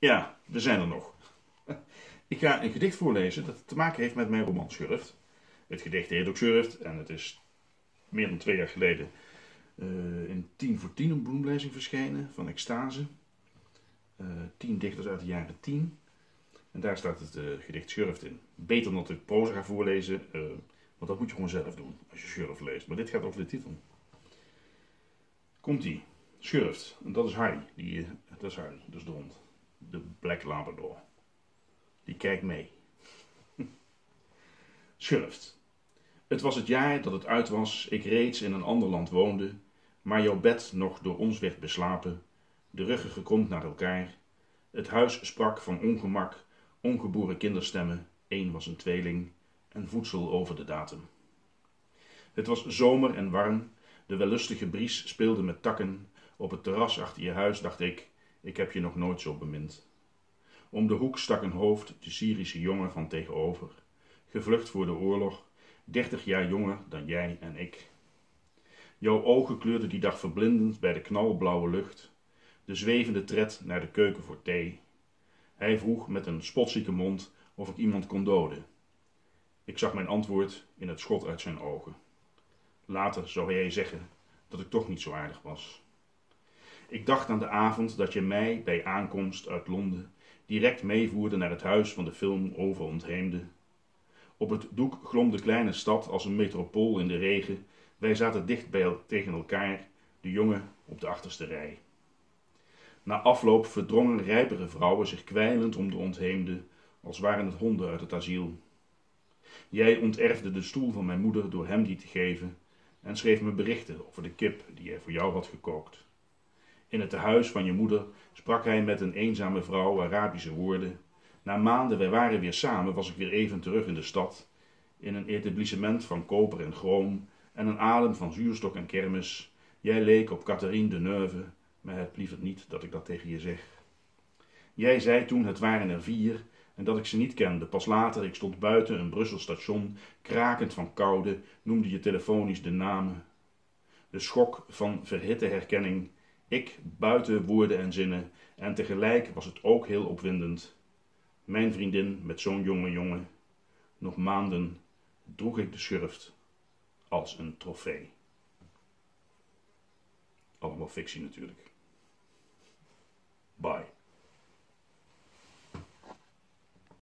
Ja, we zijn er nog. Ik ga een gedicht voorlezen dat te maken heeft met mijn roman Schurft. Het gedicht heet ook Schurft en het is meer dan twee jaar geleden uh, in 10 voor 10 een bloemlezing verschenen van Extase. Uh, tien dichters uit de jaren 10. En daar staat het uh, gedicht Schurft in. Beter dan dat ik proza ga voorlezen, want dat moet je gewoon zelf doen als je Schurft leest. Maar dit gaat over de titel. Komt-ie. Schurft. En dat is Harry. Die, dat is Harry, is de hond. De Black Labrador. Die kijkt mee. Schurft. Het was het jaar dat het uit was, ik reeds in een ander land woonde, maar jouw bed nog door ons werd beslapen, de ruggen gekromd naar elkaar. Het huis sprak van ongemak, ongeboren kinderstemmen, één was een tweeling, en voedsel over de datum. Het was zomer en warm, de wellustige bries speelde met takken, op het terras achter je huis dacht ik, ik heb je nog nooit zo bemind. Om de hoek stak een hoofd de Syrische jongen van tegenover, gevlucht voor de oorlog, dertig jaar jonger dan jij en ik. Jouw ogen kleurden die dag verblindend bij de knalblauwe lucht, de zwevende tred naar de keuken voor thee. Hij vroeg met een spotzieke mond of ik iemand kon doden. Ik zag mijn antwoord in het schot uit zijn ogen. Later zou hij zeggen dat ik toch niet zo aardig was. Ik dacht aan de avond dat je mij bij aankomst uit Londen direct meevoerde naar het huis van de film over ontheemde. Op het doek glom de kleine stad als een metropool in de regen. Wij zaten dicht bij tegen elkaar, de jongen op de achterste rij. Na afloop verdrongen rijpere vrouwen zich kwijlend om de ontheemde, als waren het honden uit het asiel. Jij onterfde de stoel van mijn moeder door hem die te geven en schreef me berichten over de kip die hij voor jou had gekookt. In het tehuis van je moeder sprak hij met een eenzame vrouw Arabische woorden. Na maanden, wij waren weer samen, was ik weer even terug in de stad. In een etablissement van koper en chroom en een adem van zuurstok en kermis. Jij leek op Catherine de Neuve, maar het lieverd niet dat ik dat tegen je zeg. Jij zei toen het waren er vier en dat ik ze niet kende. Pas later, ik stond buiten een Brussel station, krakend van koude, noemde je telefonisch de namen. De schok van verhitte herkenning ik buiten woorden en zinnen en tegelijk was het ook heel opwindend. Mijn vriendin met zo'n jonge jongen. Nog maanden droeg ik de schurft als een trofee. Allemaal fictie natuurlijk. Bye.